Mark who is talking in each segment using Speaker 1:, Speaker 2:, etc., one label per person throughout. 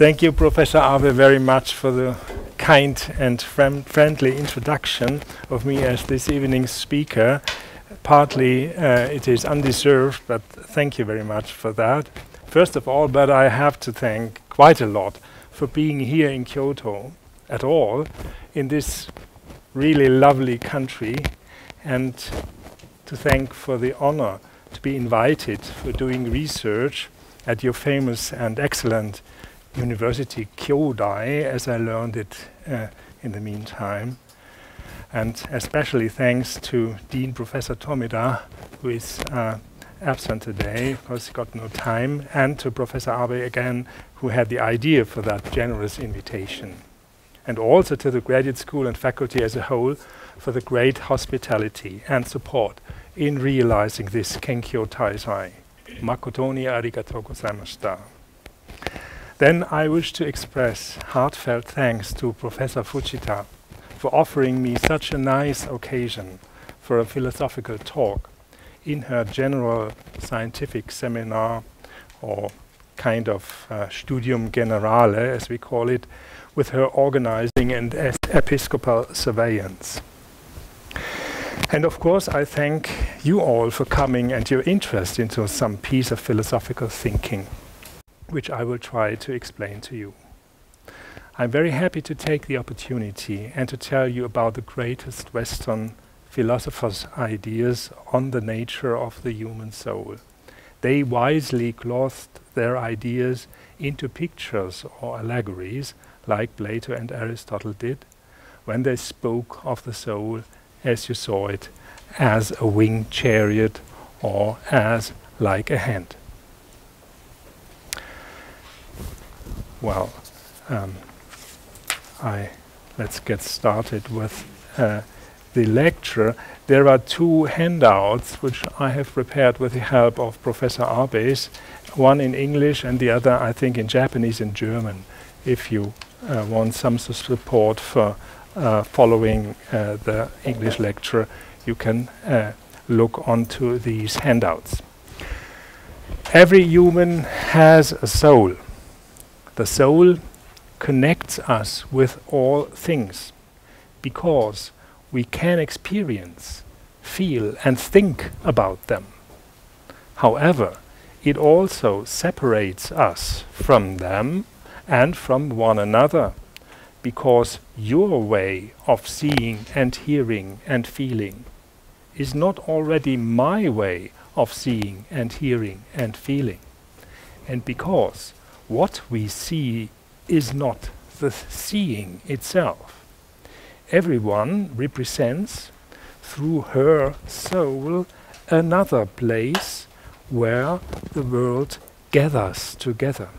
Speaker 1: Thank you, Professor Abe, very much for the kind and friendly introduction of me as this evening's speaker. Partly uh, it is undeserved, but thank you very much for that. First of all, but I have to thank quite a lot for being here in Kyoto at all, in this really lovely country, and to thank for the honor to be invited for doing research at your famous and excellent university Kyodai, as I learned it uh, in the meantime. And especially thanks to Dean Professor Tomita, who is uh, absent today because he got no time, and to Professor Abe again, who had the idea for that generous invitation. And also to the graduate school and faculty as a whole for the great hospitality and support in realizing this Kenkyo Taizai. Makoto ni arigatou gozaimashita. Then I wish to express heartfelt thanks to Professor Fujita for offering me such a nice occasion for a philosophical talk in her general scientific seminar or kind of uh, studium generale, as we call it, with her organizing and episcopal surveillance. And of course, I thank you all for coming and your interest into some piece of philosophical thinking, which I will try to explain to you. I'm very happy to take the opportunity and to tell you about the greatest Western philosophers' ideas on the nature of the human soul. They wisely clothed their ideas into pictures or allegories, like Plato and Aristotle did, when they spoke of the soul as you saw it, as a winged chariot or as like a hand. Well, um, I let's get started with uh, the lecture. There are two handouts which I have prepared with the help of Professor Arbes, one in English and the other, I think, in Japanese and German, if you uh, want some support for uh, following uh, the English lecture, you can uh, look onto these handouts. Every human has a soul. The soul connects us with all things because we can experience, feel, and think about them. However, it also separates us from them and from one another because your way of seeing and hearing and feeling is not already my way of seeing and hearing and feeling. And because what we see is not the seeing itself. Everyone represents through her soul another place where the world gathers together.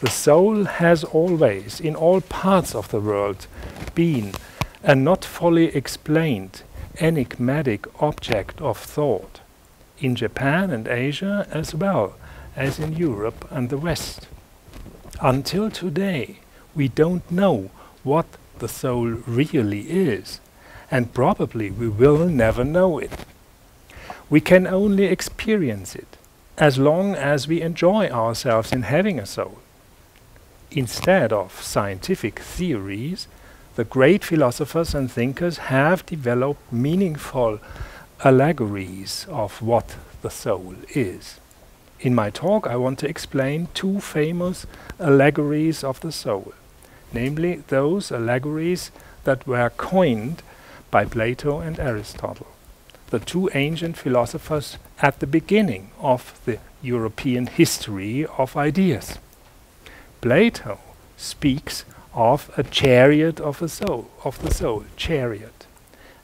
Speaker 1: The soul has always, in all parts of the world, been a not fully explained, enigmatic object of thought, in Japan and Asia as well as in Europe and the West. Until today, we don't know what the soul really is, and probably we will never know it. We can only experience it as long as we enjoy ourselves in having a soul. Instead of scientific theories, the great philosophers and thinkers have developed meaningful allegories of what the soul is. In my talk, I want to explain two famous allegories of the soul, namely those allegories that were coined by Plato and Aristotle, the two ancient philosophers at the beginning of the European history of ideas. Plato speaks of a chariot of the soul, of the soul, chariot,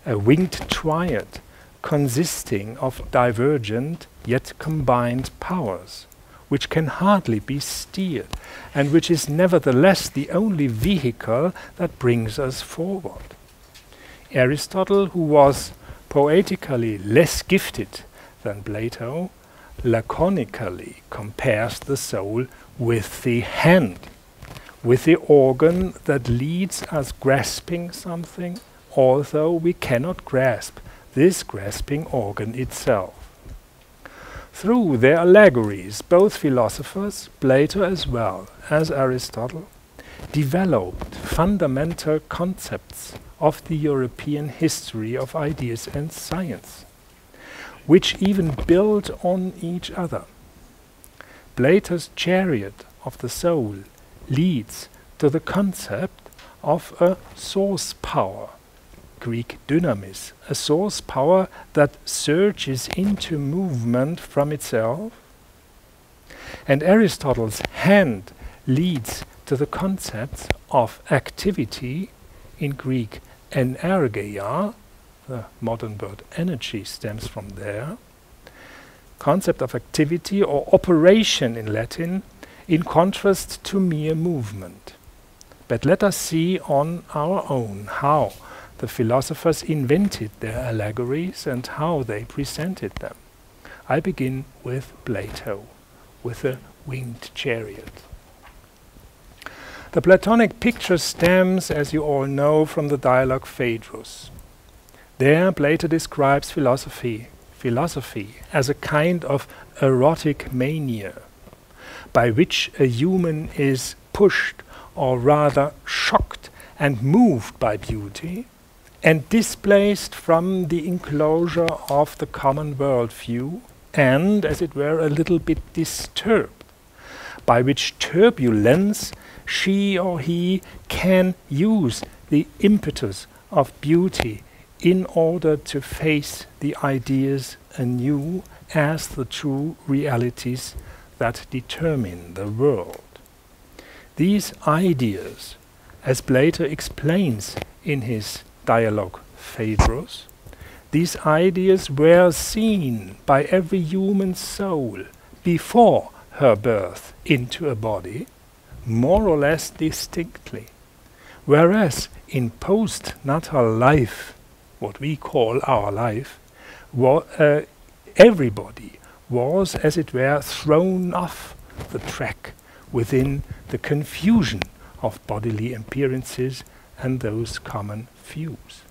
Speaker 1: a winged triad consisting of divergent yet combined powers, which can hardly be steered, and which is nevertheless the only vehicle that brings us forward. Aristotle, who was poetically less gifted than Plato, laconically compares the soul with the hand, with the organ that leads us grasping something, although we cannot grasp this grasping organ itself. Through their allegories, both philosophers, Plato as well as Aristotle, developed fundamental concepts of the European history of ideas and science, which even build on each other. Plato's chariot of the soul leads to the concept of a source power, Greek dynamis, a source power that surges into movement from itself. And Aristotle's hand leads to the concepts of activity in Greek energeia, the modern word energy stems from there, concept of activity or operation in Latin, in contrast to mere movement. But let us see on our own how the philosophers invented their allegories and how they presented them. I begin with Plato, with the winged chariot. The Platonic picture stems, as you all know, from the dialogue Phaedrus. There, Plato describes philosophy, philosophy as a kind of erotic mania, by which a human is pushed, or rather shocked and moved by beauty, and displaced from the enclosure of the common worldview, and, as it were, a little bit disturbed, by which turbulence she or he can use the impetus of beauty in order to face the ideas anew as the true realities that determine the world. These ideas, as Plato explains in his dialogue Phaedrus, these ideas were seen by every human soul before her birth into a body more or less distinctly. Whereas in postnatal life, what we call our life, uh, everybody was, as it were, thrown off the track within the confusion of bodily appearances and those common views.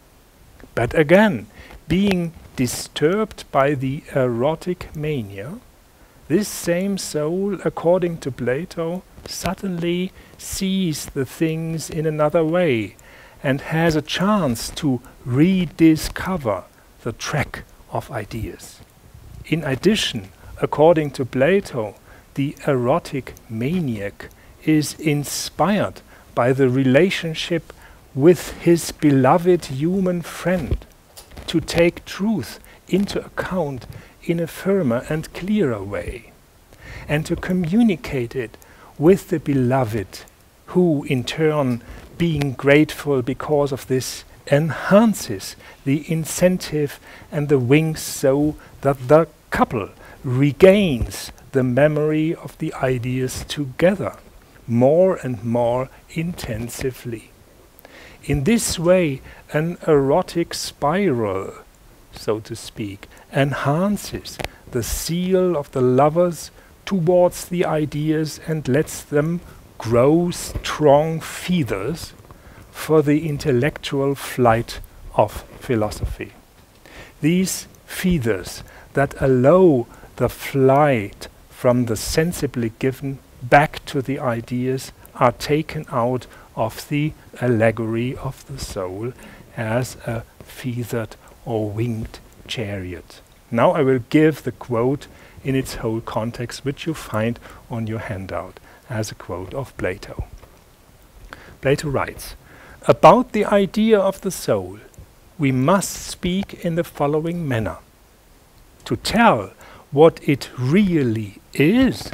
Speaker 1: But again, being disturbed by the erotic mania, this same soul, according to Plato, suddenly sees the things in another way and has a chance to rediscover the track of ideas. In addition, according to Plato, the erotic maniac is inspired by the relationship with his beloved human friend to take truth into account in a firmer and clearer way and to communicate it with the beloved, who in turn, being grateful because of this, enhances the incentive and the wings so that the couple regains the memory of the ideas together more and more intensively. In this way, an erotic spiral, so to speak, enhances the seal of the lovers towards the ideas and lets them grow strong feathers for the intellectual flight of philosophy. These feathers that allow the flight from the sensibly given back to the ideas are taken out of the allegory of the soul as a feathered or winged chariot. Now I will give the quote in its whole context, which you find on your handout as a quote of Plato. Plato writes, About the idea of the soul, we must speak in the following manner. To tell what it really is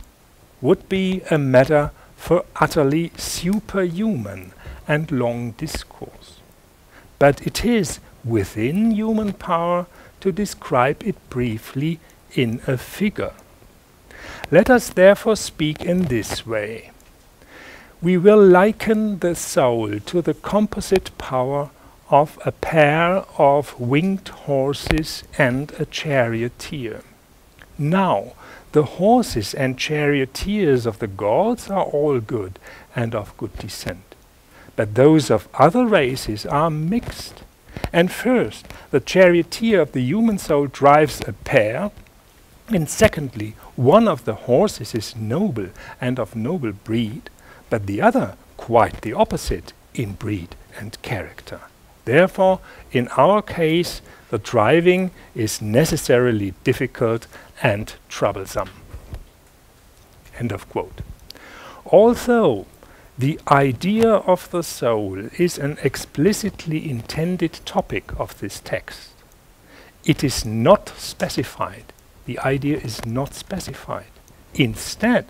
Speaker 1: would be a matter for utterly superhuman and long discourse. But it is within human power to describe it briefly in a figure. Let us therefore speak in this way. We will liken the soul to the composite power of a pair of winged horses and a charioteer. Now, the horses and charioteers of the gods are all good and of good descent, but those of other races are mixed. And first, the charioteer of the human soul drives a pair And secondly, one of the horses is noble and of noble breed, but the other quite the opposite in breed and character. Therefore, in our case, the driving is necessarily difficult and troublesome. End of quote. Although the idea of the soul is an explicitly intended topic of this text, it is not specified. The idea is not specified. Instead,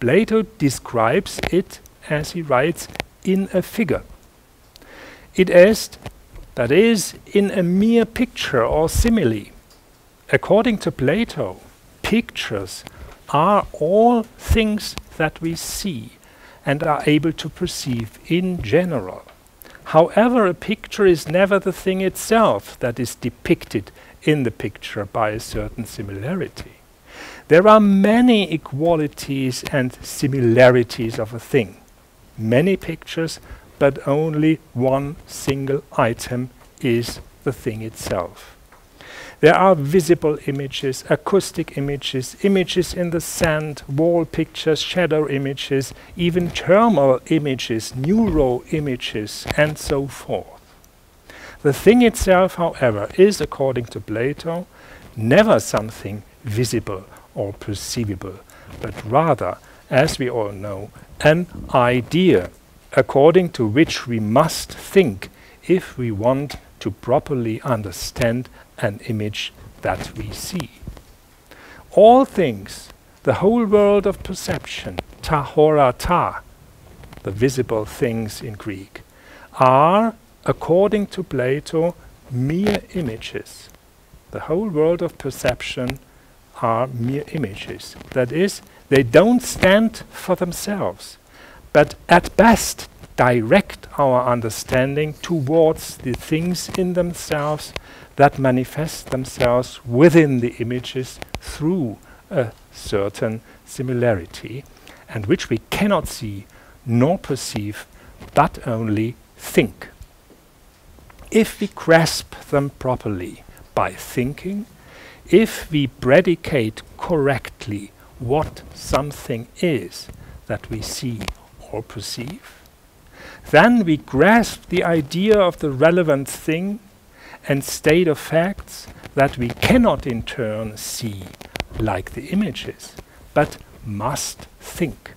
Speaker 1: Plato describes it, as he writes, in a figure. It is, that is, in a mere picture or simile. According to Plato, pictures are all things that we see and are able to perceive in general. However, a picture is never the thing itself that is depicted in the picture by a certain similarity. There are many equalities and similarities of a thing. Many pictures, but only one single item is the thing itself. There are visible images, acoustic images, images in the sand, wall pictures, shadow images, even thermal images, neural images, and so forth. The thing itself, however, is, according to Plato, never something visible or perceivable, but rather, as we all know, an idea according to which we must think if we want to properly understand an image that we see. All things, the whole world of perception, ta horata, the visible things in Greek, are, according to Plato, mere images. The whole world of perception are mere images. That is, they don't stand for themselves, but at best direct our understanding towards the things in themselves that manifest themselves within the images through a certain similarity, and which we cannot see nor perceive, but only think. If we grasp them properly by thinking, if we predicate correctly what something is that we see or perceive, then we grasp the idea of the relevant thing and state of facts that we cannot in turn see like the images, but must think.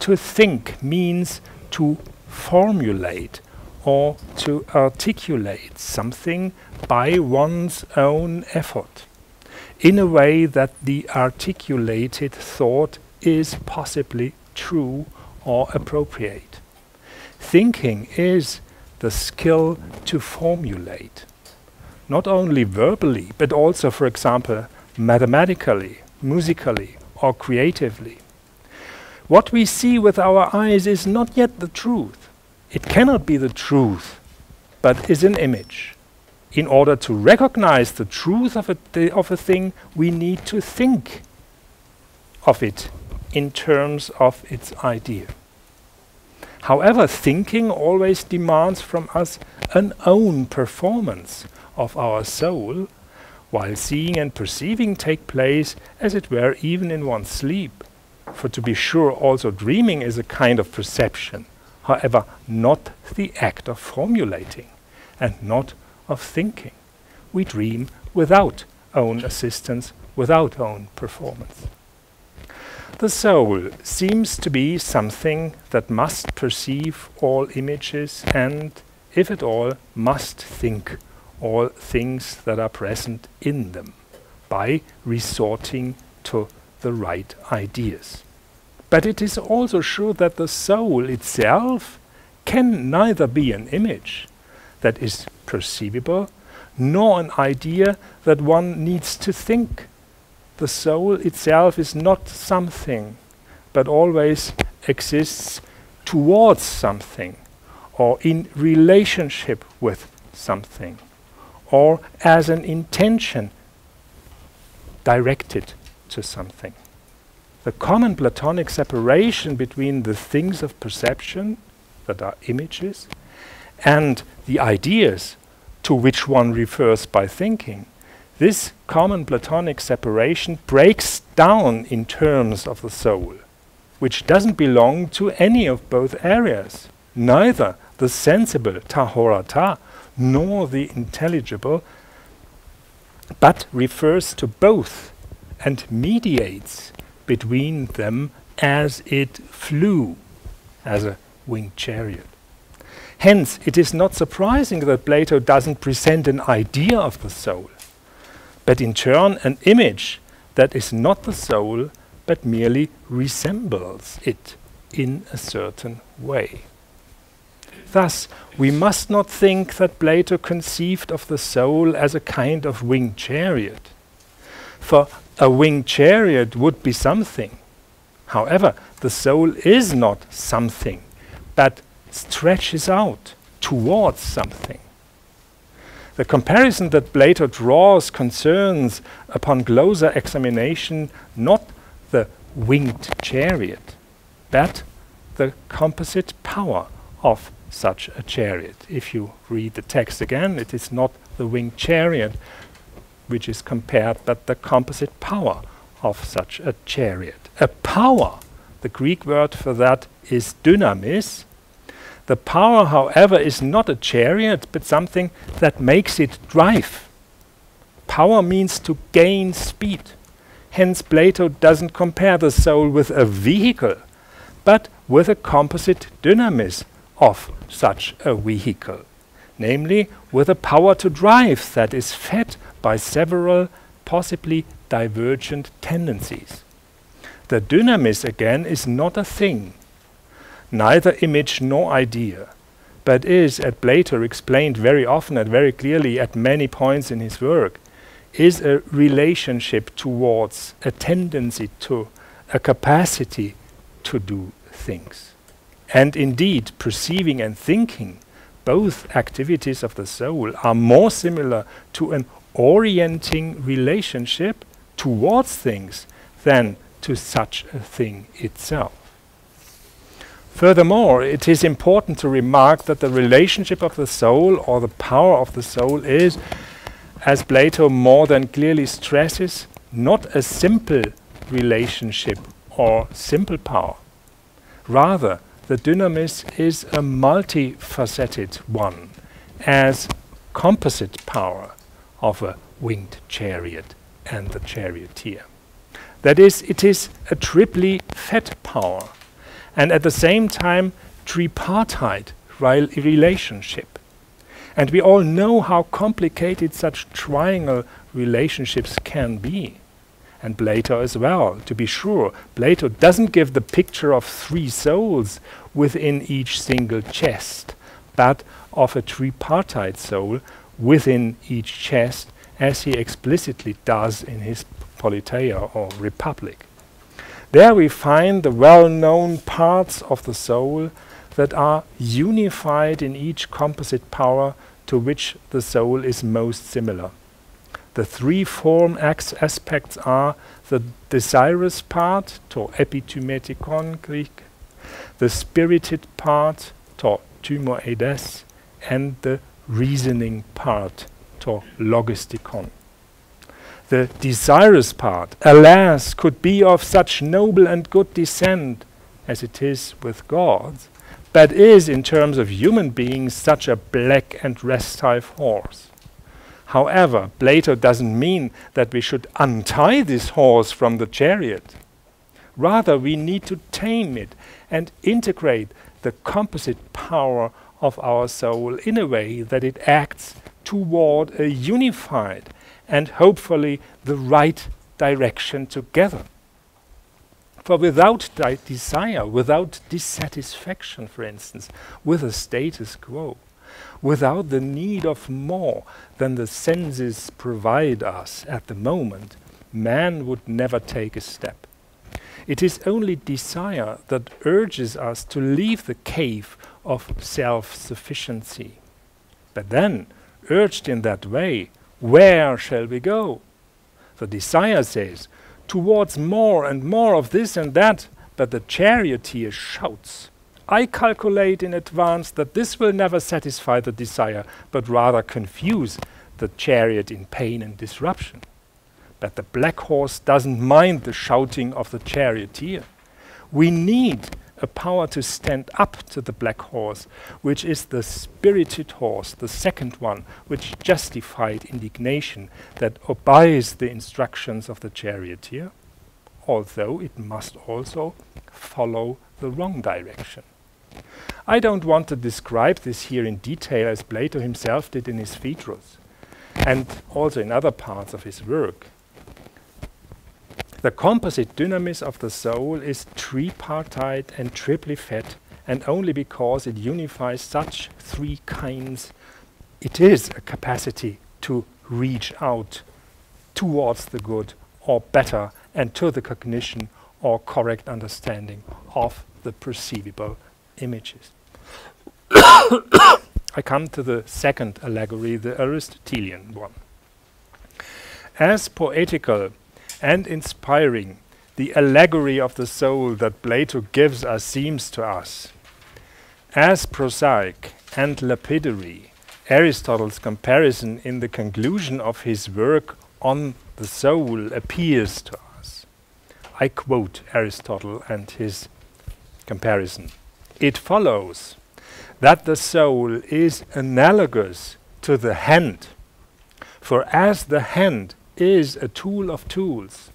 Speaker 1: To think means to formulate or to articulate something by one's own effort in a way that the articulated thought is possibly true or appropriate. Thinking is the skill to formulate, not only verbally, but also, for example, mathematically, musically, or creatively. What we see with our eyes is not yet the truth. It cannot be the truth, but is an image. In order to recognize the truth of a, of a thing, we need to think of it in terms of its idea. However, thinking always demands from us an own performance of our soul, while seeing and perceiving take place, as it were, even in one's sleep. For to be sure, also dreaming is a kind of perception, however, not the act of formulating and not of thinking. We dream without own assistance, without own performance. The soul seems to be something that must perceive all images and, if at all, must think all things that are present in them by resorting to the right ideas. But it is also sure that the soul itself can neither be an image that is perceivable nor an idea that one needs to think the soul itself is not something, but always exists towards something, or in relationship with something, or as an intention directed to something. The common Platonic separation between the things of perception, that are images, and the ideas to which one refers by thinking This common Platonic separation breaks down in terms of the soul, which doesn't belong to any of both areas, neither the sensible ta horata nor the intelligible, but refers to both and mediates between them as it flew, as a winged chariot. Hence, it is not surprising that Plato doesn't present an idea of the soul, but in turn an image that is not the soul, but merely resembles it in a certain way. Thus, we must not think that Plato conceived of the soul as a kind of winged chariot. For a winged chariot would be something. However, the soul is not something, but stretches out towards something. The comparison that Plato draws concerns, upon closer examination, not the winged chariot, but the composite power of such a chariot. If you read the text again, it is not the winged chariot which is compared, but the composite power of such a chariot. A power, the Greek word for that is dynamis. The power, however, is not a chariot, but something that makes it drive. Power means to gain speed. Hence, Plato doesn't compare the soul with a vehicle, but with a composite dynamis of such a vehicle, namely with a power to drive that is fed by several possibly divergent tendencies. The dynamis again is not a thing, neither image nor idea, but is, as Plato explained very often and very clearly at many points in his work, is a relationship towards a tendency to a capacity to do things. And indeed, perceiving and thinking, both activities of the soul, are more similar to an orienting relationship towards things than to such a thing itself. Furthermore, it is important to remark that the relationship of the soul or the power of the soul is, as Plato more than clearly stresses, not a simple relationship or simple power. Rather, the dynamis is a multifaceted one, as composite power of a winged chariot and the charioteer. That is, it is a triply fed power, and at the same time tripartite relationship. And we all know how complicated such triangle relationships can be and Plato as well, to be sure. Plato doesn't give the picture of three souls within each single chest, but of a tripartite soul within each chest, as he explicitly does in his Politeia or Republic. There we find the well-known parts of the soul that are unified in each composite power to which the soul is most similar. The three form acts aspects are the desirous part, to epithymetikon Greek, the spirited part, to thymoeides, and the reasoning part, to logistikon. The desirous part, alas, could be of such noble and good descent as it is with gods, but is, in terms of human beings, such a black and restive horse. However, Plato doesn't mean that we should untie this horse from the chariot. Rather, we need to tame it and integrate the composite power of our soul in a way that it acts toward a unified and hopefully the right direction together. For without desire, without dissatisfaction, for instance, with a status quo, without the need of more than the senses provide us at the moment, man would never take a step. It is only desire that urges us to leave the cave of self-sufficiency. But then, urged in that way, where shall we go? The desire says, towards more and more of this and that, but the charioteer shouts, I calculate in advance that this will never satisfy the desire, but rather confuse the chariot in pain and disruption. But the black horse doesn't mind the shouting of the charioteer. We need a power to stand up to the black horse, which is the spirited horse, the second one, which justified indignation that obeys the instructions of the charioteer, although it must also follow the wrong direction. I don't want to describe this here in detail as Plato himself did in his Phaedrus, and also in other parts of his work. The composite dynamis of the soul is tripartite and triply fed, and only because it unifies such three kinds, it is a capacity to reach out towards the good or better and to the cognition or correct understanding of the perceivable images. I come to the second allegory, the Aristotelian one. As poetical and inspiring the allegory of the soul that Plato gives us seems to us. As prosaic and lapidary, Aristotle's comparison in the conclusion of his work on the soul appears to us. I quote Aristotle and his comparison. It follows that the soul is analogous to the hand, for as the hand is a tool of tools.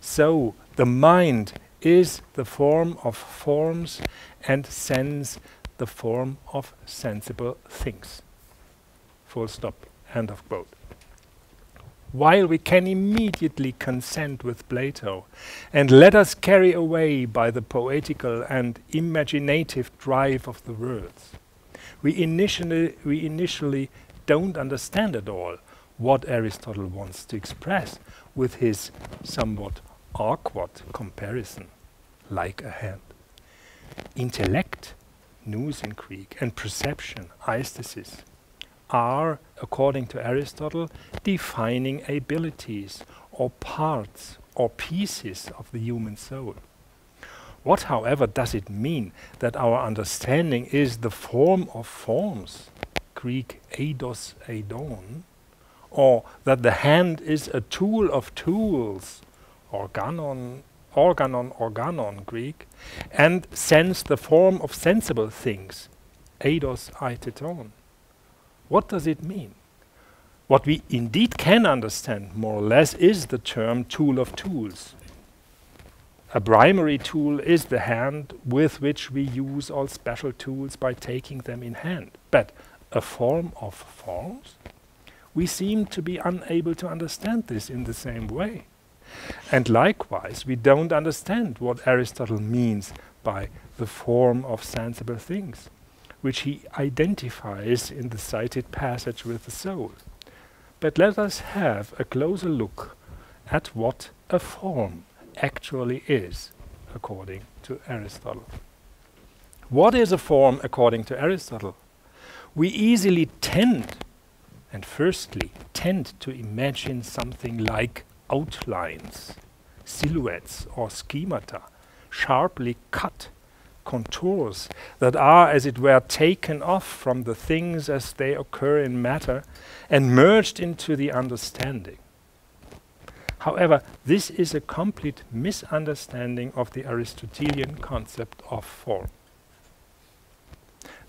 Speaker 1: So the mind is the form of forms and sense the form of sensible things. Full stop. End of quote. While we can immediately consent with Plato and let us carry away by the poetical and imaginative drive of the words, we initially, we initially don't understand it all what Aristotle wants to express with his somewhat awkward comparison, like a hand. Intellect, nous in Greek, and perception, aesthesis, are, according to Aristotle, defining abilities or parts or pieces of the human soul. What, however, does it mean that our understanding is the form of forms, Greek eidos eidon, or that the hand is a tool of tools, organon, organon, organon, Greek, and sense the form of sensible things, eidos aistheton. What does it mean? What we indeed can understand, more or less, is the term tool of tools. A primary tool is the hand with which we use all special tools by taking them in hand. But a form of forms? We seem to be unable to understand this in the same way. And likewise, we don't understand what Aristotle means by the form of sensible things, which he identifies in the cited passage with the soul. But let us have a closer look at what a form actually is, according to Aristotle. What is a form according to Aristotle? We easily tend and firstly tend to imagine something like outlines, silhouettes or schemata, sharply cut contours that are, as it were, taken off from the things as they occur in matter and merged into the understanding. However, this is a complete misunderstanding of the Aristotelian concept of form.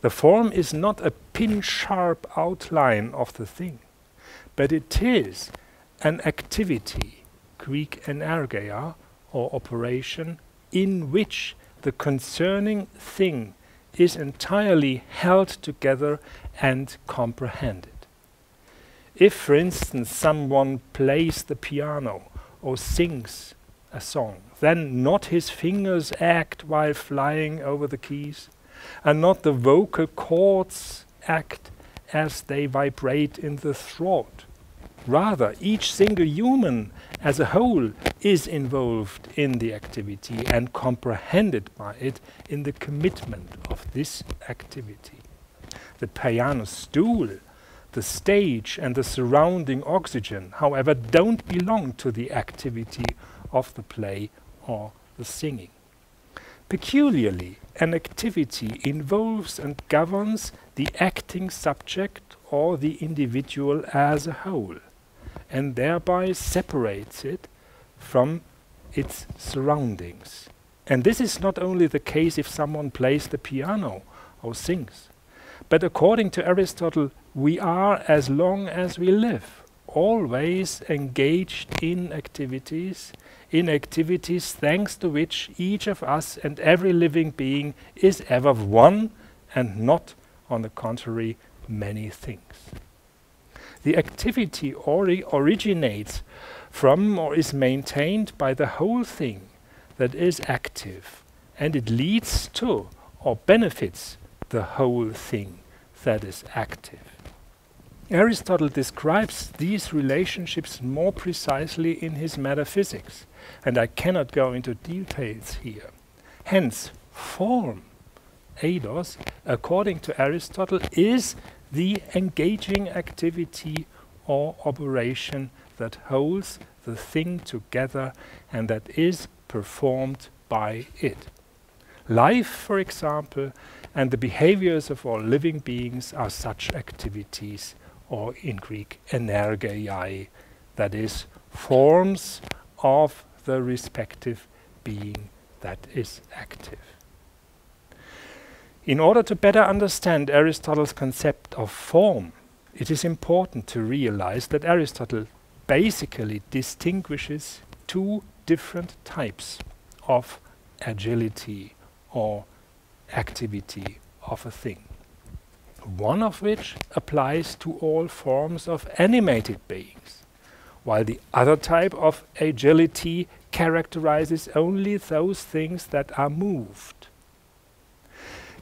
Speaker 1: The form is not a pin-sharp outline of the thing, but it is an activity, Greek energeia, or operation, in which the concerning thing is entirely held together and comprehended. If, for instance, someone plays the piano or sings a song, then not his fingers act while flying over the keys, and not the vocal cords act as they vibrate in the throat. Rather, each single human as a whole is involved in the activity and comprehended by it in the commitment of this activity. The piano stool, the stage, and the surrounding oxygen, however, don't belong to the activity of the play or the singing. Peculiarly, an activity involves and governs the acting subject or the individual as a whole, and thereby separates it from its surroundings. And this is not only the case if someone plays the piano or sings, but according to Aristotle, we are, as long as we live, always engaged in activities, in activities thanks to which each of us and every living being is ever one and not, on the contrary, many things. The activity ori originates from or is maintained by the whole thing that is active, and it leads to or benefits the whole thing that is active. Aristotle describes these relationships more precisely in his metaphysics, and I cannot go into details here. Hence, form, eidos, according to Aristotle, is the engaging activity or operation that holds the thing together and that is performed by it. Life, for example, and the behaviors of all living beings are such activities, or in Greek, energeiai, that is, forms of the respective being that is active. In order to better understand Aristotle's concept of form, it is important to realize that Aristotle basically distinguishes two different types of agility or activity of a thing. One of which applies to all forms of animated beings, while the other type of agility characterizes only those things that are moved.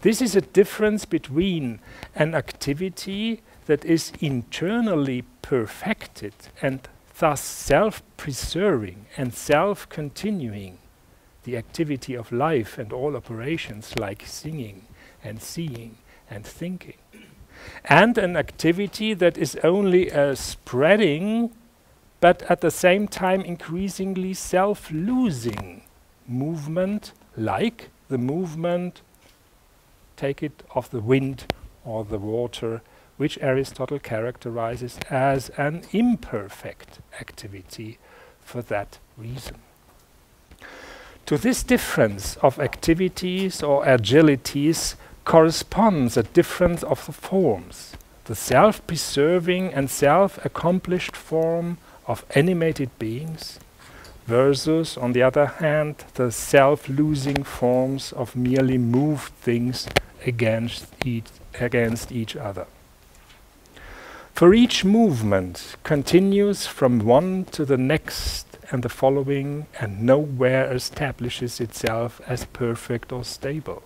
Speaker 1: This is a difference between an activity that is internally perfected and thus self-preserving and self-continuing the activity of life and all operations like singing and seeing and thinking. And an activity that is only a spreading but at the same time increasingly self-losing movement like the movement take it of the wind or the water which Aristotle characterizes as an imperfect activity for that reason. To this difference of activities or agilities corresponds a difference of the forms. The self-preserving and self-accomplished form of animated beings versus, on the other hand, the self-losing forms of merely moved things against each, against each other. For each movement continues from one to the next and the following and nowhere establishes itself as perfect or stable.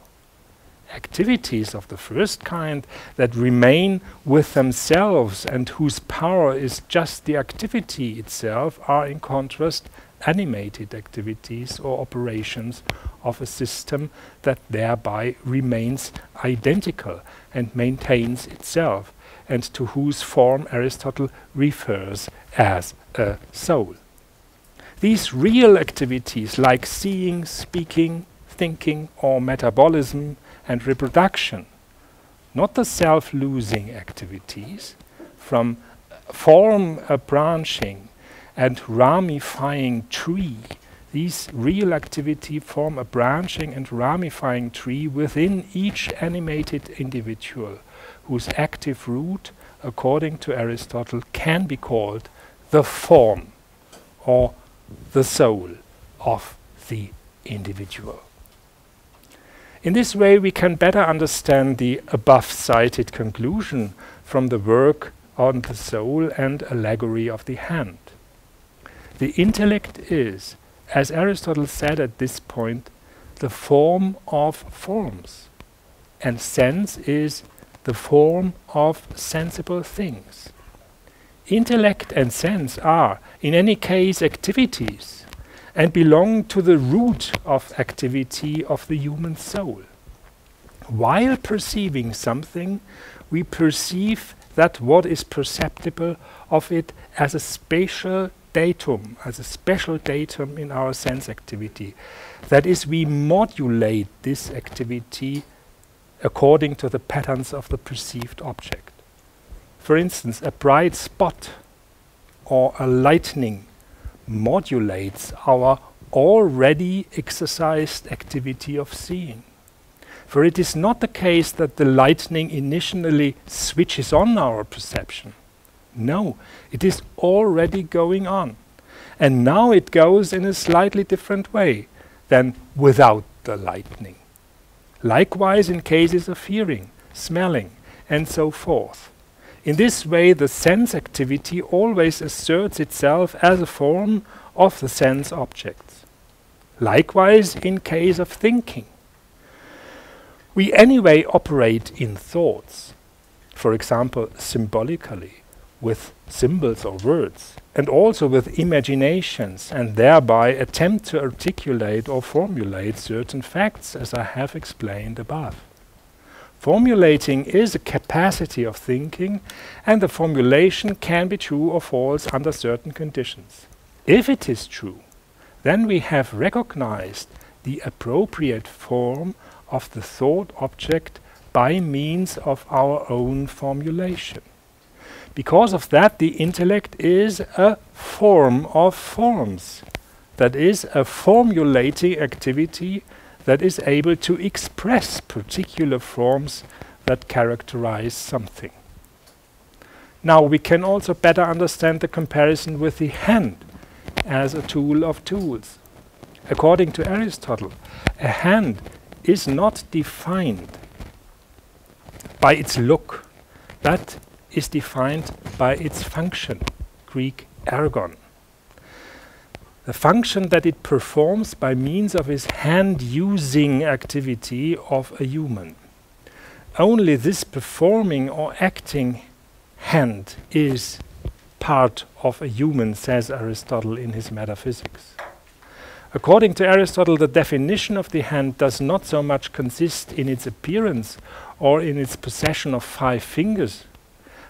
Speaker 1: Activities of the first kind that remain with themselves and whose power is just the activity itself are in contrast animated activities or operations of a system that thereby remains identical and maintains itself and to whose form Aristotle refers as a soul. These real activities like seeing, speaking, thinking or metabolism and reproduction, not the self-losing activities, from uh, form a branching and ramifying tree. These real activity form a branching and ramifying tree within each animated individual whose active root, according to Aristotle, can be called the form or the soul of the individual. In this way, we can better understand the above cited conclusion from the work on the soul and allegory of the hand. The intellect is, as Aristotle said at this point, the form of forms, and sense is the form of sensible things. Intellect and sense are, in any case, activities and belong to the root of activity of the human soul. While perceiving something, we perceive that what is perceptible of it as a spatial datum, as a special datum in our sense activity. That is, we modulate this activity according to the patterns of the perceived object. For instance, a bright spot or a lightning modulates our already exercised activity of seeing. For it is not the case that the lightning initially switches on our perception. No, it is already going on. And now it goes in a slightly different way than without the lightning. Likewise in cases of hearing, smelling, and so forth. In this way, the sense activity always asserts itself as a form of the sense objects. Likewise in case of thinking. We anyway operate in thoughts, for example, symbolically, with symbols or words, and also with imaginations, and thereby attempt to articulate or formulate certain facts, as I have explained above. Formulating is a capacity of thinking, and the formulation can be true or false under certain conditions. If it is true, then we have recognized the appropriate form of the thought object by means of our own formulation. Because of that, the intellect is a form of forms. That is, a formulating activity that is able to express particular forms that characterize something. Now we can also better understand the comparison with the hand as a tool of tools. According to Aristotle, a hand is not defined by its look, but is defined by its function, Greek ergon the function that it performs by means of its hand-using activity of a human. Only this performing or acting hand is part of a human, says Aristotle in his Metaphysics. According to Aristotle, the definition of the hand does not so much consist in its appearance or in its possession of five fingers,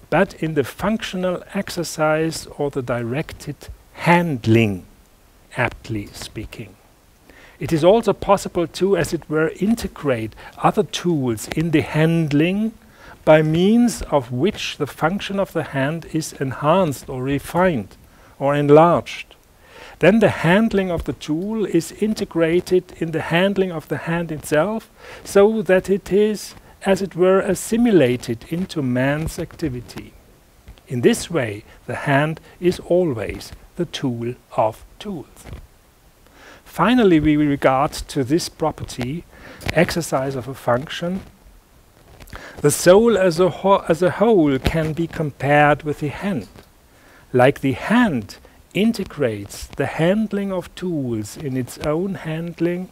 Speaker 1: but in the functional exercise or the directed handling aptly speaking. It is also possible to, as it were, integrate other tools in the handling by means of which the function of the hand is enhanced or refined or enlarged. Then the handling of the tool is integrated in the handling of the hand itself so that it is, as it were, assimilated into man's activity. In this way, the hand is always the tool of tools. Finally, we regard to this property, exercise of a function, the soul as a, as a whole can be compared with the hand. Like the hand integrates the handling of tools in its own handling,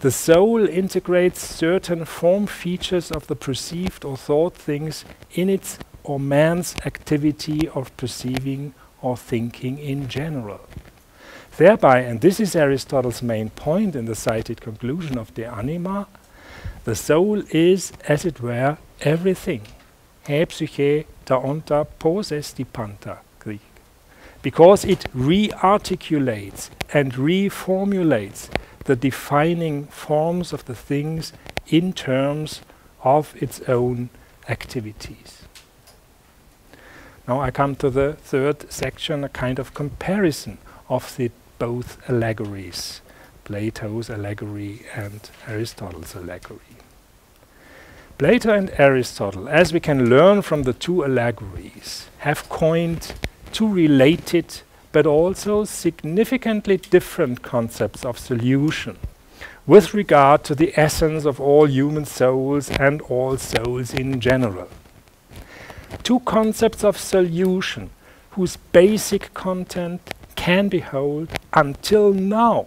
Speaker 1: the soul integrates certain form features of the perceived or thought things in its or man's activity of perceiving or thinking in general. Thereby, and this is Aristotle's main point in the cited conclusion of De Anima, the soul is, as it were, everything. He psyche ta onta pos esti panta, Greek. Because it re-articulates and reformulates the defining forms of the things in terms of its own activities. Now I come to the third section, a kind of comparison of the both allegories, Plato's allegory and Aristotle's allegory. Plato and Aristotle, as we can learn from the two allegories, have coined two related but also significantly different concepts of solution with regard to the essence of all human souls and all souls in general two concepts of solution whose basic content can be held until now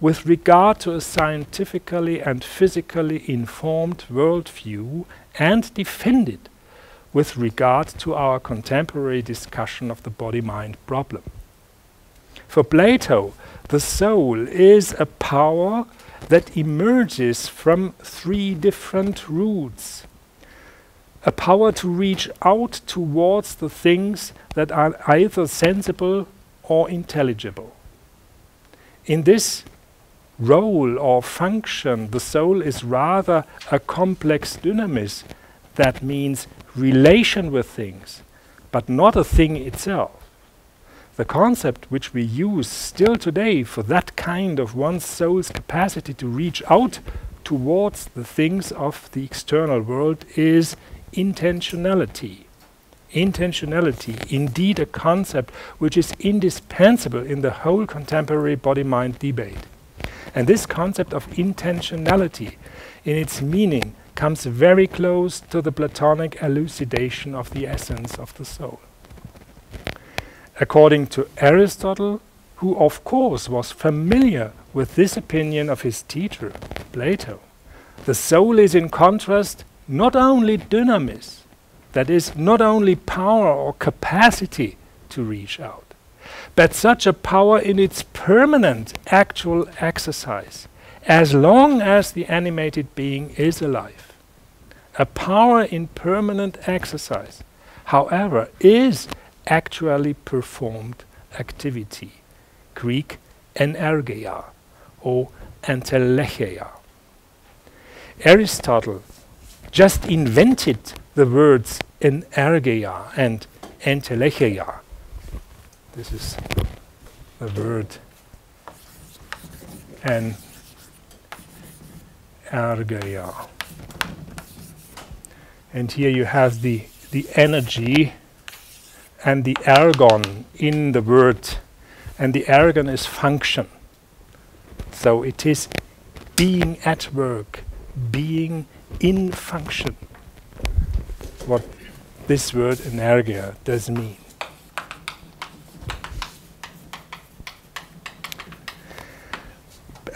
Speaker 1: with regard to a scientifically and physically informed worldview and defended with regard to our contemporary discussion of the body-mind problem. For Plato, the soul is a power that emerges from three different roots a power to reach out towards the things that are either sensible or intelligible. In this role or function, the soul is rather a complex dynamis that means relation with things, but not a thing itself. The concept which we use still today for that kind of one's soul's capacity to reach out towards the things of the external world is intentionality. Intentionality, indeed a concept which is indispensable in the whole contemporary body-mind debate. And this concept of intentionality in its meaning comes very close to the Platonic elucidation of the essence of the soul. According to Aristotle, who of course was familiar with this opinion of his teacher, Plato, the soul is in contrast not only dynamis, that is, not only power or capacity to reach out, but such a power in its permanent actual exercise, as long as the animated being is alive. A power in permanent exercise, however, is actually performed activity, Greek energeia or entelecheia. Aristotle just invented the words energeia and entelecheia. This is the word energeia. And here you have the, the energy and the ergon in the word. And the ergon is function. So it is being at work, being in function. What this word energeia does mean.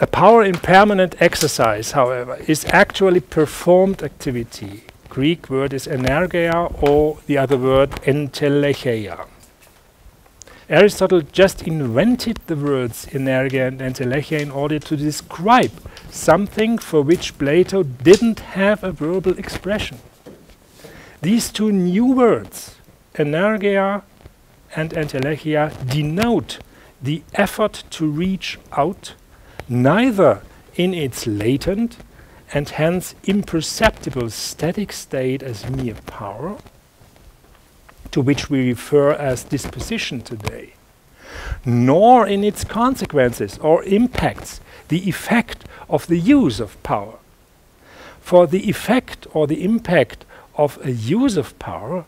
Speaker 1: A power in permanent exercise, however, is actually performed activity. Greek word is energeia or the other word entelecheia. Aristotle just invented the words energeia and entelecheia in order to describe something for which Plato didn't have a verbal expression. These two new words, energeia and entelecheia, denote the effort to reach out, neither in its latent and hence imperceptible static state as mere power, to which we refer as disposition today, nor in its consequences or impacts, the effect of the use of power. For the effect or the impact of a use of power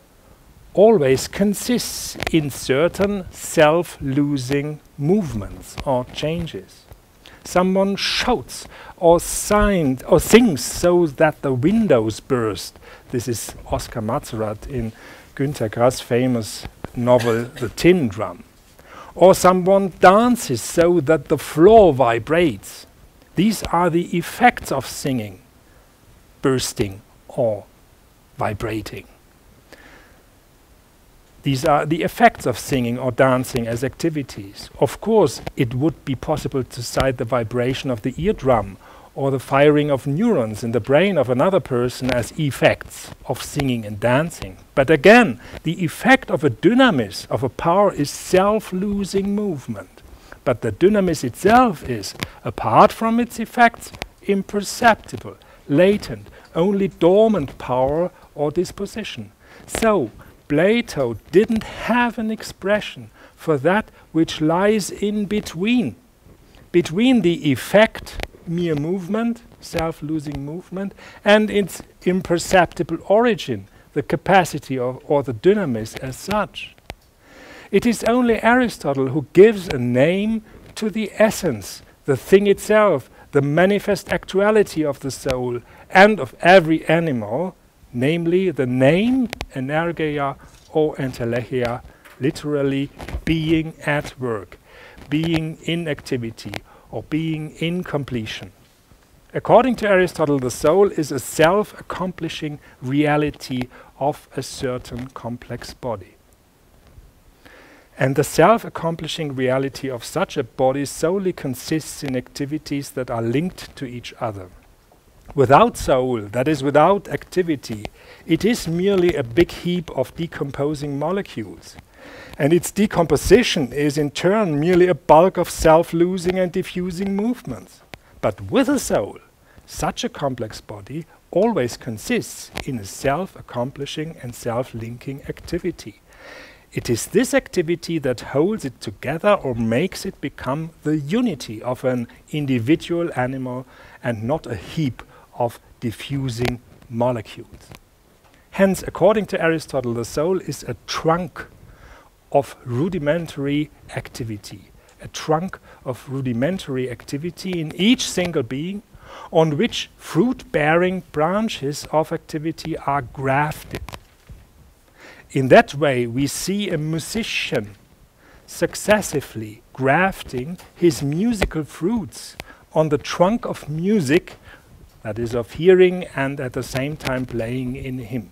Speaker 1: always consists in certain self-losing movements or changes. Someone shouts or, signs or sings so that the windows burst. This is Oscar Matzerath in Günter Grass' famous novel The Tin Drum. Or someone dances so that the floor vibrates. These are the effects of singing, bursting or vibrating. These are the effects of singing or dancing as activities. Of course, it would be possible to cite the vibration of the eardrum or the firing of neurons in the brain of another person as effects of singing and dancing. But again, the effect of a dynamis, of a power, is self-losing movement. But the dynamis itself is, apart from its effects, imperceptible, latent, only dormant power or disposition. So, Plato didn't have an expression for that which lies in between, between the effect mere movement, self-losing movement, and its imperceptible origin, the capacity of, or the dynamis as such. It is only Aristotle who gives a name to the essence, the thing itself, the manifest actuality of the soul and of every animal, namely the name, energeia or entelecheia, literally being at work, being in activity, or being in completion. According to Aristotle, the soul is a self-accomplishing reality of a certain complex body. And the self-accomplishing reality of such a body solely consists in activities that are linked to each other. Without soul, that is without activity, it is merely a big heap of decomposing molecules and its decomposition is in turn merely a bulk of self-losing and diffusing movements. But with a soul, such a complex body always consists in a self-accomplishing and self-linking activity. It is this activity that holds it together or makes it become the unity of an individual animal and not a heap of diffusing molecules. Hence, according to Aristotle, the soul is a trunk of rudimentary activity, a trunk of rudimentary activity in each single being on which fruit-bearing branches of activity are grafted. In that way, we see a musician successively grafting his musical fruits on the trunk of music, that is, of hearing, and at the same time playing in him.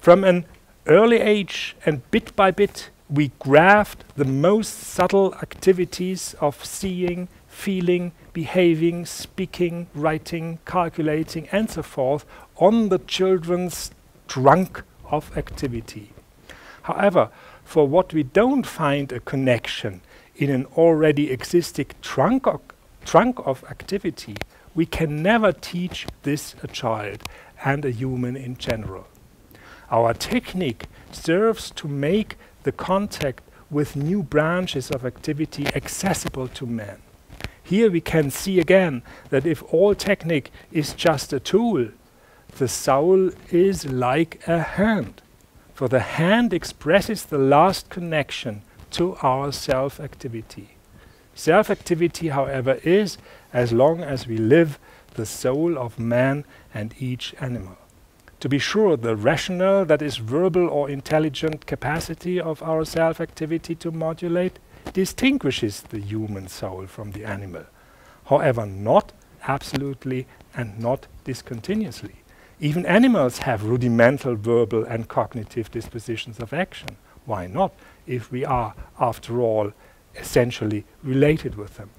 Speaker 1: From an early age and bit by bit, we graft the most subtle activities of seeing, feeling, behaving, speaking, writing, calculating, and so forth on the children's trunk of activity. However, for what we don't find a connection in an already existing trunk, trunk of activity, we can never teach this a child and a human in general. Our technique serves to make the contact with new branches of activity accessible to man. Here we can see again that if all technique is just a tool, the soul is like a hand, for the hand expresses the last connection to our self activity. Self activity, however, is, as long as we live, the soul of man and each animal. To be sure, the rational, that is, verbal or intelligent capacity of our self activity to modulate distinguishes the human soul from the animal. However, not absolutely and not discontinuously. Even animals have rudimental verbal and cognitive dispositions of action. Why not, if we are, after all, essentially related with them?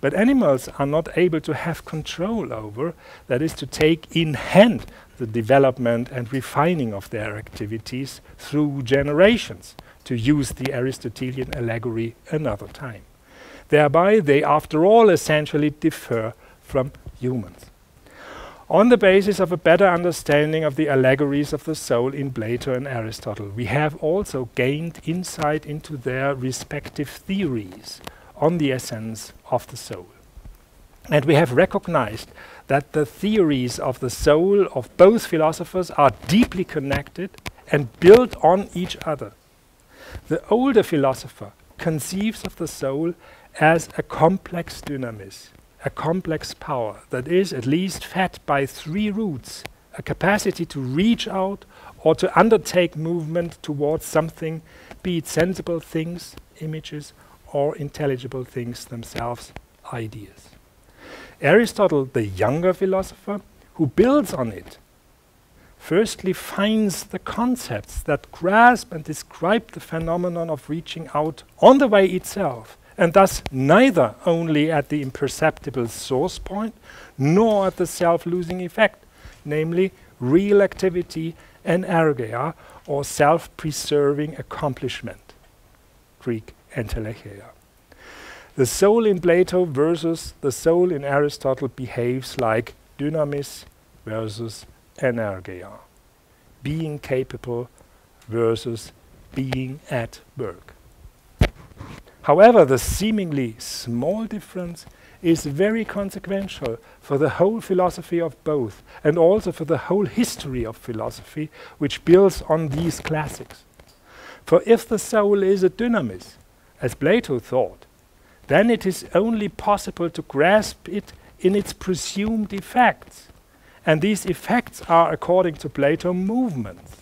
Speaker 1: But animals are not able to have control over, that is, to take in hand the development and refining of their activities through generations, to use the Aristotelian allegory another time. Thereby, they, after all, essentially differ from humans on the basis of a better understanding of the allegories of the soul in Plato and Aristotle. We have also gained insight into their respective theories on the essence of the soul. And we have recognized that the theories of the soul of both philosophers are deeply connected and built on each other. The older philosopher conceives of the soul as a complex dynamis, a complex power that is at least fed by three roots a capacity to reach out or to undertake movement towards something, be it sensible things, images, or intelligible things themselves, ideas. Aristotle, the younger philosopher, who builds on it, firstly finds the concepts that grasp and describe the phenomenon of reaching out on the way itself and thus neither only at the imperceptible source point nor at the self-losing effect, namely real activity and energeia or self-preserving accomplishment, Greek entelecheia. The soul in Plato versus the soul in Aristotle behaves like dynamis versus energeia, being capable versus being at work. However, the seemingly small difference is very consequential for the whole philosophy of both, and also for the whole history of philosophy, which builds on these classics. For if the soul is a dynamis, as Plato thought, then it is only possible to grasp it in its presumed effects. And these effects are, according to Plato, movements.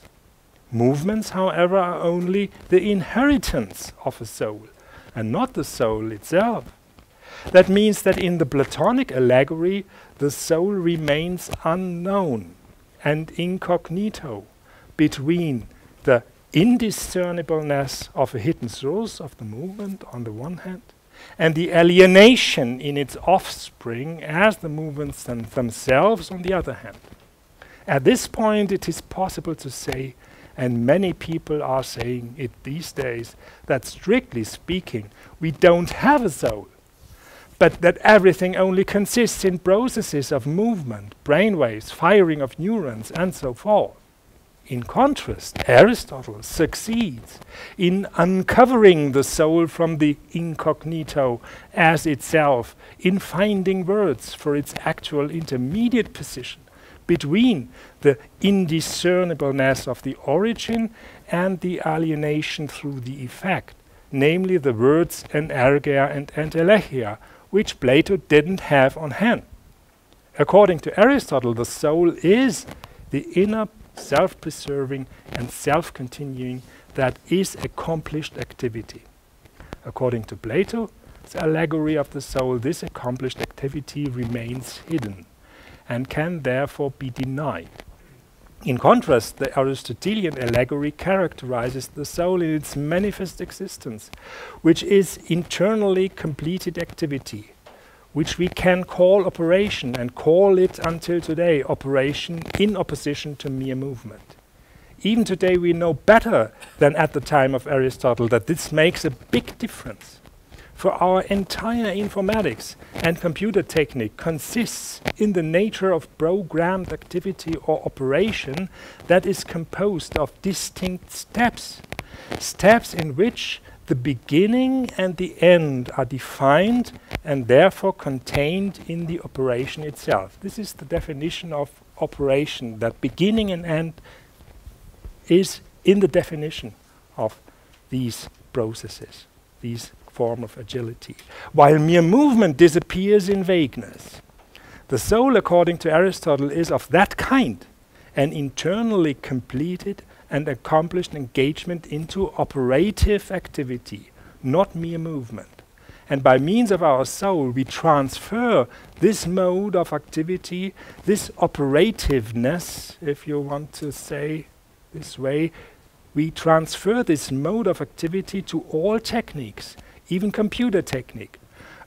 Speaker 1: Movements, however, are only the inheritance of a soul and not the soul itself. That means that in the Platonic allegory, the soul remains unknown and incognito between the indiscernibleness of a hidden source of the movement on the one hand and the alienation in its offspring as the movements them themselves on the other hand. At this point, it is possible to say and many people are saying it these days that strictly speaking, we don't have a soul. but that everything only consists in processes of movement, brainwaves, firing of neurons, and so forth. In contrast, Aristotle succeeds in uncovering the soul from the incognito as itself, in finding words for its actual intermediate position between the indiscernibleness of the origin and the alienation through the effect, namely the words energeia and entelecheia, which Plato didn't have on hand. According to Aristotle, the soul is the inner self-preserving and self-continuing that is accomplished activity. According to Plato, the allegory of the soul, this accomplished activity remains hidden and can therefore be denied. In contrast, the Aristotelian allegory characterizes the soul in its manifest existence, which is internally completed activity, which we can call operation and call it until today operation in opposition to mere movement. Even today we know better than at the time of Aristotle that this makes a big difference. For our entire informatics and computer technique consists in the nature of programmed activity or operation that is composed of distinct steps. Steps in which the beginning and the end are defined and therefore contained in the operation itself. This is the definition of operation, that beginning and end is in the definition of these processes, these form of agility, while mere movement disappears in vagueness. The soul, according to Aristotle, is of that kind, an internally completed and accomplished engagement into operative activity, not mere movement. And by means of our soul, we transfer this mode of activity, this operativeness, if you want to say this way, we transfer this mode of activity to all techniques, even computer technique.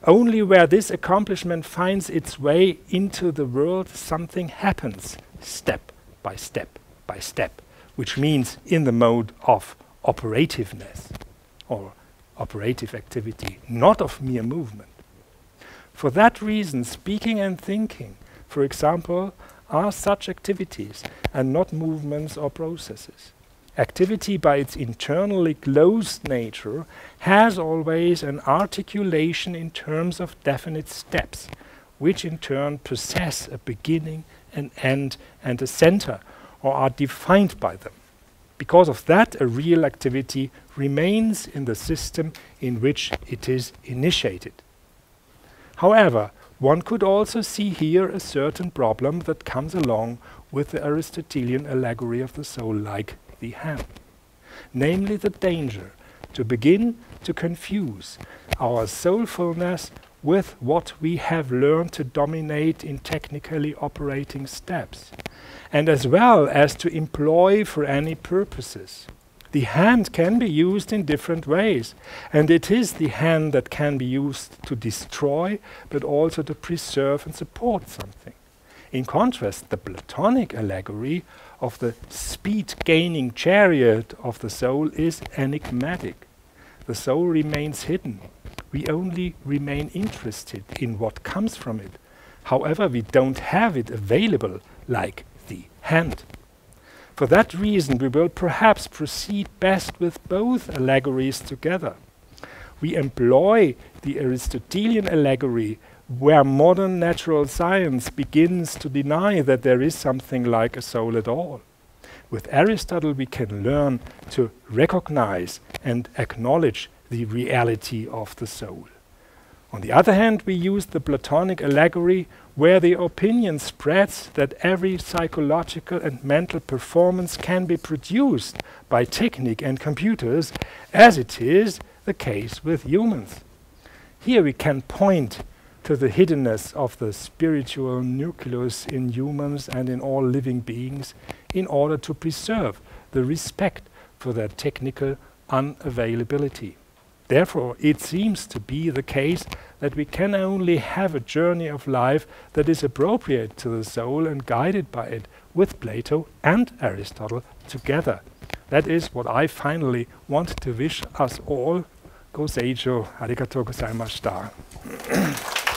Speaker 1: Only where this accomplishment finds its way into the world, something happens, step by step by step which means in the mode of operativeness or operative activity, not of mere movement. For that reason, speaking and thinking, for example, are such activities and not movements or processes. Activity by its internally closed nature has always an articulation in terms of definite steps, which in turn possess a beginning, an end, and a center, or are defined by them. Because of that, a real activity remains in the system in which it is initiated. However, one could also see here a certain problem that comes along with the Aristotelian allegory of the soul like the hand, namely the danger to begin to confuse our soulfulness with what we have learned to dominate in technically operating steps, and as well as to employ for any purposes. The hand can be used in different ways, and it is the hand that can be used to destroy, but also to preserve and support something. In contrast, the Platonic allegory of the speed gaining chariot of the soul is enigmatic. The soul remains hidden, we only remain interested in what comes from it. However, we don't have it available like the hand. For that reason, we will perhaps proceed best with both allegories together. We employ the Aristotelian allegory where modern natural science begins to deny that there is something like a soul at all. With Aristotle, we can learn to recognize and acknowledge the reality of the soul. On the other hand, we use the Platonic allegory where the opinion spreads that every psychological and mental performance can be produced by technique and computers, as it is the case with humans. Here we can point to the hiddenness of the spiritual nucleus in humans and in all living beings in order to preserve the respect for their technical unavailability. Therefore, it seems to be the case that we can only have a journey of life that is appropriate to the soul and guided by it with Plato and Aristotle together. That is what I finally want to wish us all. Go Seijo, arigatou gozaimashita.